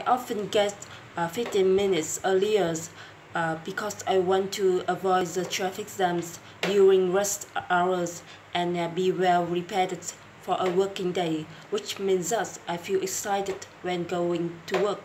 I often get uh, 15 minutes earlier uh, because I want to avoid the traffic jams during rest hours and uh, be well prepared for a working day, which means that I feel excited when going to work.